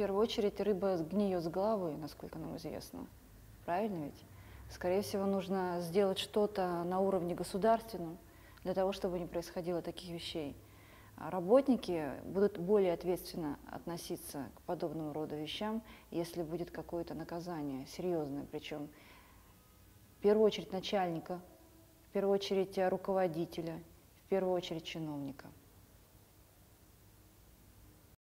первую очередь рыба гниет с головы, насколько нам известно. Правильно ведь? Скорее всего, нужно сделать что-то на уровне государственном для того, чтобы не происходило таких вещей. А работники будут более ответственно относиться к подобному роду вещам, если будет какое-то наказание серьезное, причем в первую очередь начальника, в первую очередь э, руководителя, в первую очередь чиновника.